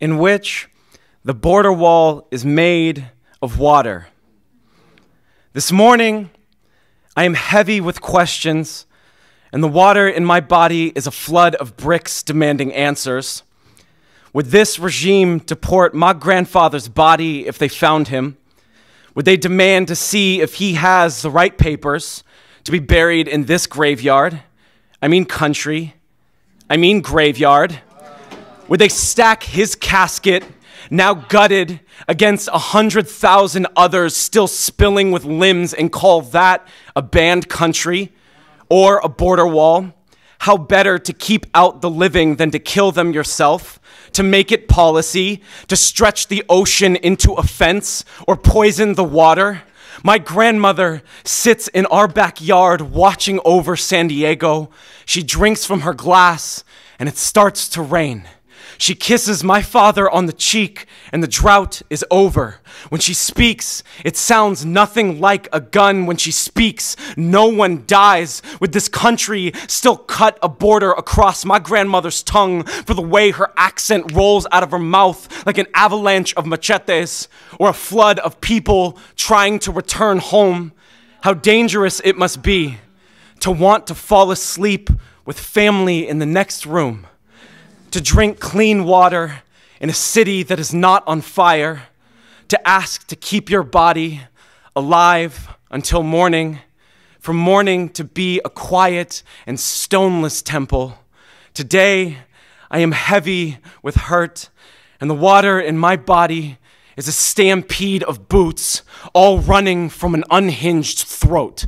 in which the border wall is made of water. This morning, I am heavy with questions, and the water in my body is a flood of bricks demanding answers. Would this regime deport my grandfather's body if they found him? Would they demand to see if he has the right papers to be buried in this graveyard? I mean, country. I mean, graveyard. Would they stack his casket, now gutted, against a hundred thousand others still spilling with limbs and call that a banned country or a border wall? How better to keep out the living than to kill them yourself? To make it policy? To stretch the ocean into a fence or poison the water? My grandmother sits in our backyard watching over San Diego. She drinks from her glass and it starts to rain. She kisses my father on the cheek, and the drought is over. When she speaks, it sounds nothing like a gun. When she speaks, no one dies. With this country still cut a border across my grandmother's tongue for the way her accent rolls out of her mouth like an avalanche of machetes or a flood of people trying to return home. How dangerous it must be to want to fall asleep with family in the next room to drink clean water in a city that is not on fire, to ask to keep your body alive until morning, from morning to be a quiet and stoneless temple. Today, I am heavy with hurt, and the water in my body is a stampede of boots, all running from an unhinged throat.